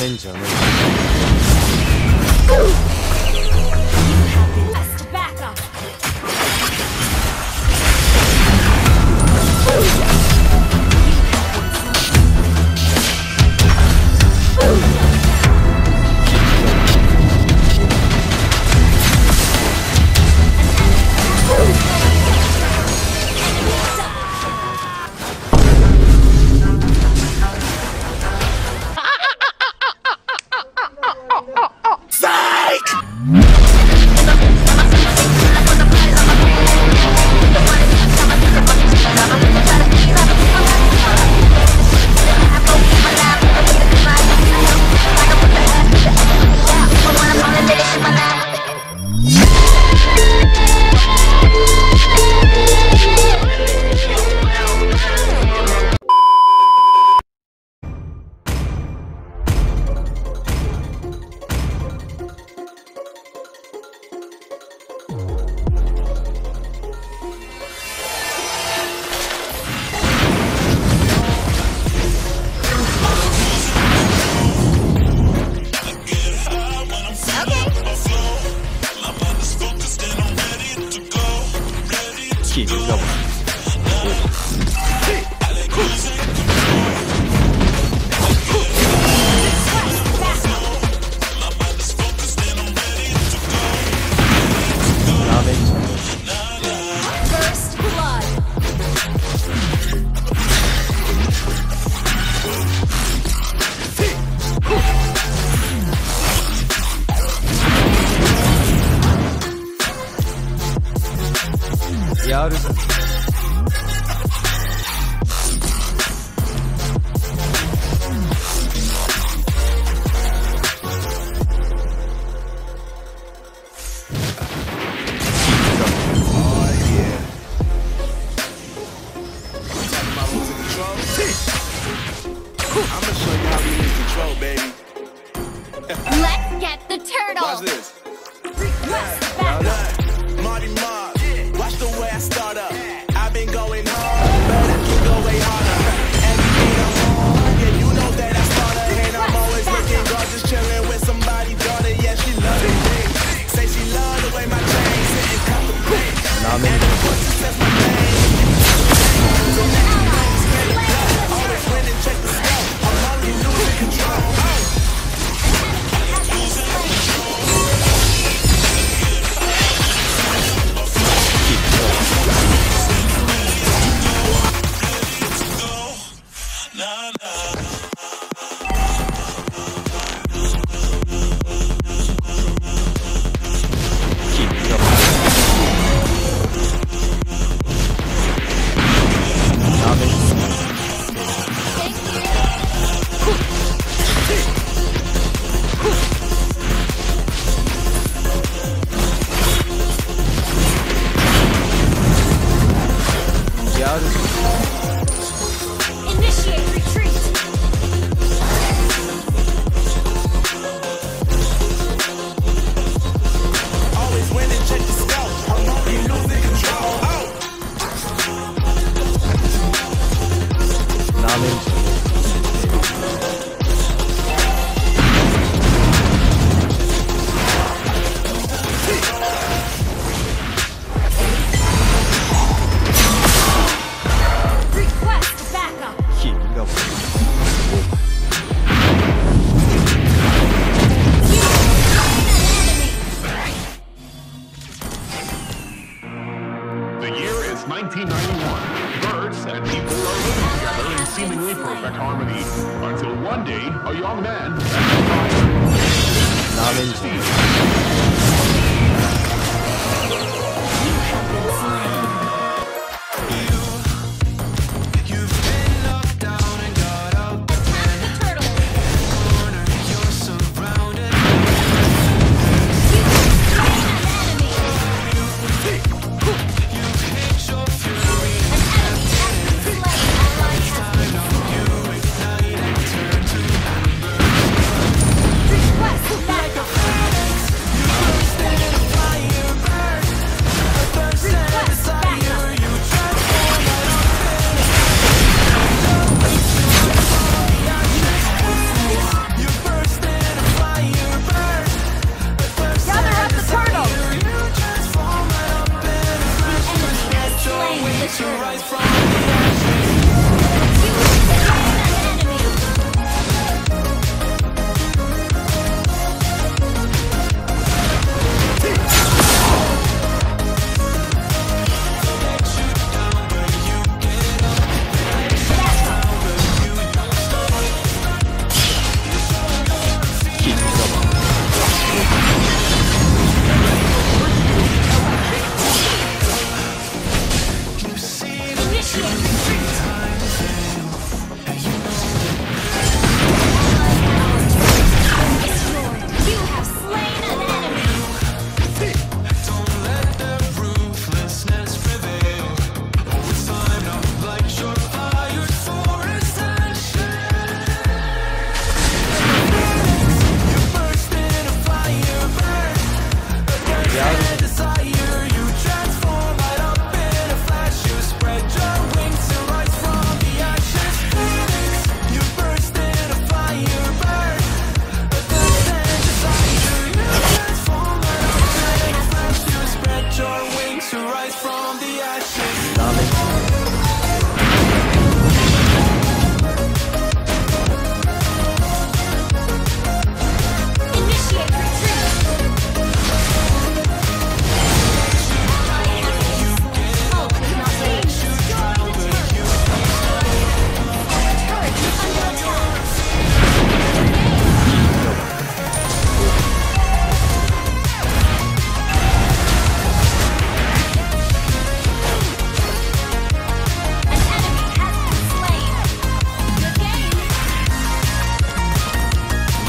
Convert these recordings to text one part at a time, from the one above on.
めんじゃねえ 1991, birds and people are living together in seemingly perfect harmony. Until one day, a young man Not a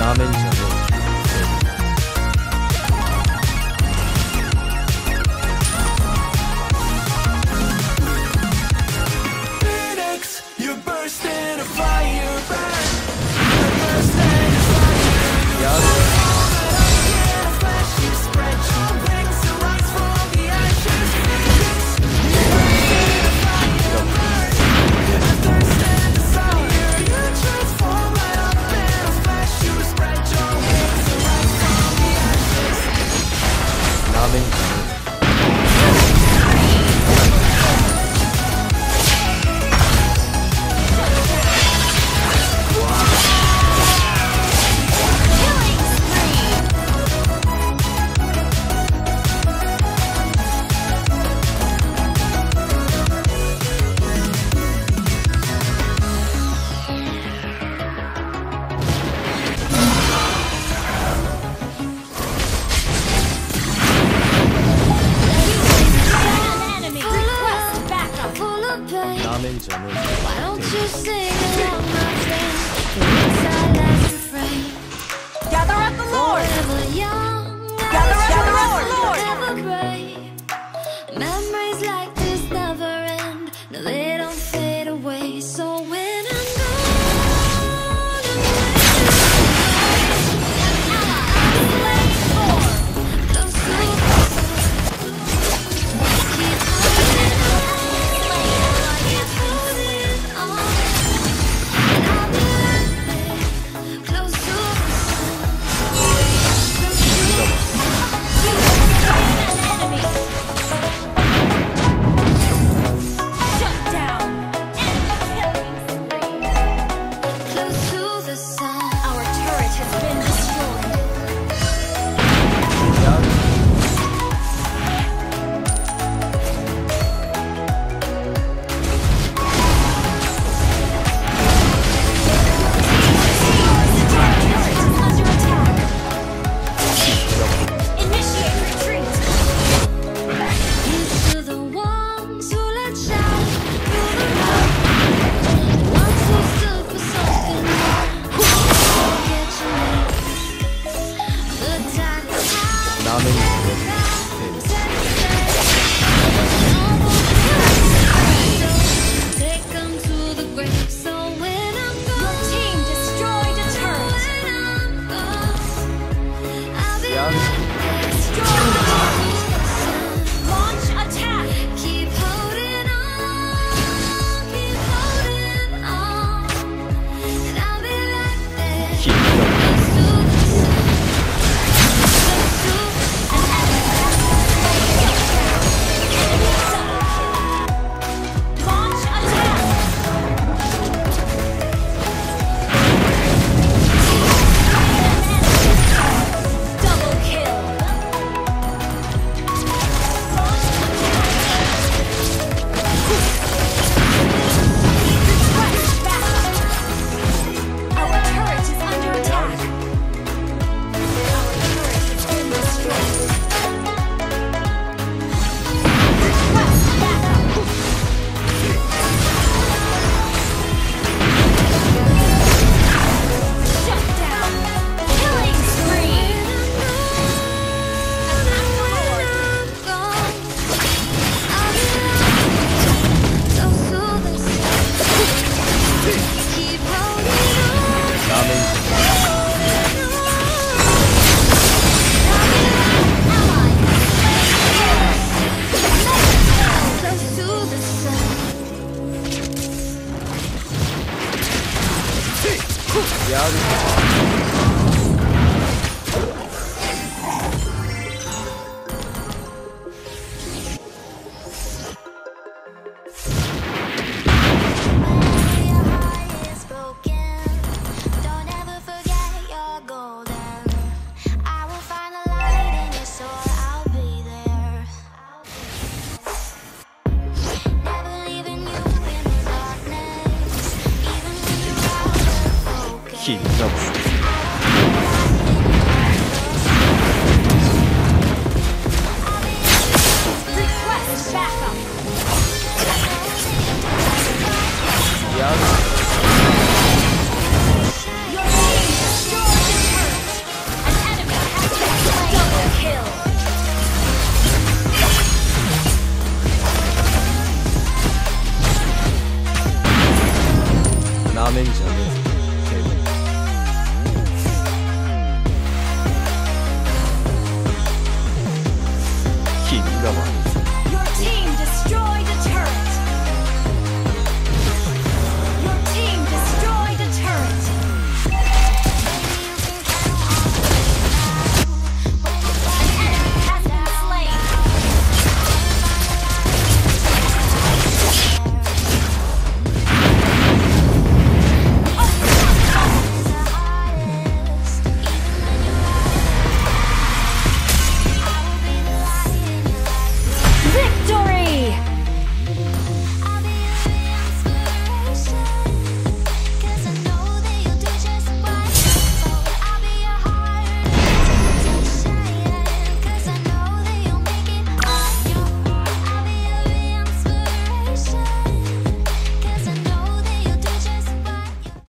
namin sa Viado. ヒー